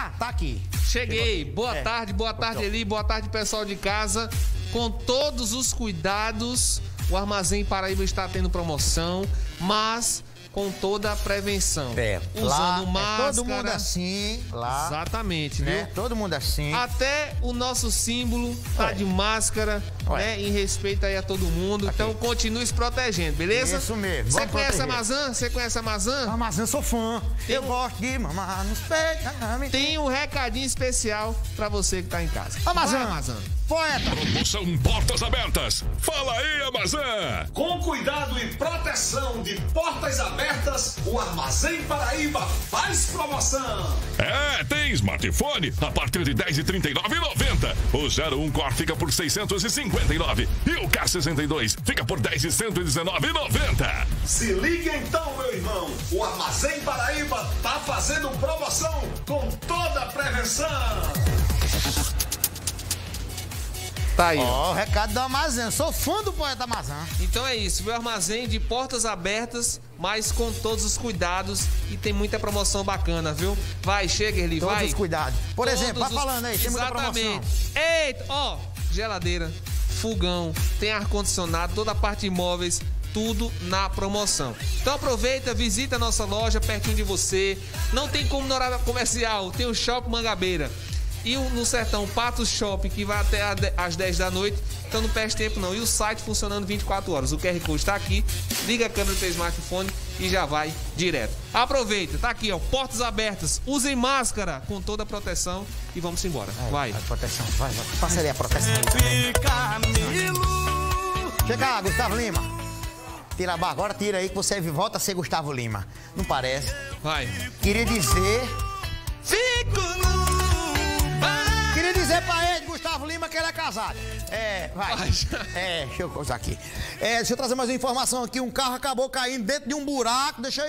Tá, tá aqui. Cheguei. Boa É. tarde, boa tarde, Eli. Boa tarde, pessoal de casa. Com todos os cuidados, o Armazém Paraíba está tendo promoção, mas com toda a prevenção. É, Usando lá, máscara. É todo mundo assim, lá. Exatamente, Né? viu? Todo mundo assim. Até o nosso símbolo tá Ué. de máscara, Ué. né? Em respeito aí a todo mundo. Então continue se protegendo, beleza? Isso mesmo, Você conhece a. Mazan? Você conhece a Mazan? Eu sou fã. Eu um- gosto de mamar nos peitos. Tem um recadinho especial pra você que tá em casa. Amazon. Vai, Amazon. Poeta. Promoção Portas Abertas. Fala aí, Amazã. Com cuidado e proteção de portas abertas, o Armazém Paraíba faz promoção. É, tem smartphone a partir de 10,39,90. O 01 Core fica por 659 e o K62 fica por 10,119,90. Se liga então, meu irmão. O Armazém Paraíba tá fazendo promoção com toda a prevenção. Tá aí. ó. O recado do Amazon. Sou fã do poeta Amazon. Então é isso, meu armazém de portas abertas, mas com todos os cuidados e tem muita promoção bacana, viu? Vai, chega, Eli, Todos vai. os cuidados. Por Todos exemplo, vai os- falando aí, tem muita Exatamente. promoção. Eita, ó, geladeira, fogão, tem ar-condicionado, toda a parte de imóveis, tudo na promoção. Então aproveita, visita a nossa loja pertinho de você. Não tem como no horário comercial, tem o Shopping Mangabeira. E no Sertão, Patos Shopping, que vai até a às 10 da noite. Então não perde tempo não. E o site funcionando 24 horas. O QR Code está aqui. Liga a câmera do seu smartphone e já vai direto. Aproveita, tá aqui, ó. Portas abertas. Usem máscara com toda a proteção e vamos embora. Vai. Vai, proteção. Vai, vai. Passa ali a proteção. Chega, Gustavo Lima. Tira a barra. Agora tira aí que você volta a ser Gustavo Lima. Não parece. Vai. Queria dizer. Gustavo Lima, que ele é casado. É, vai. É, deixa eu coisar aqui. É, deixa eu trazer mais uma informação aqui. Um carro acabou caindo dentro de um buraco. Deixa eu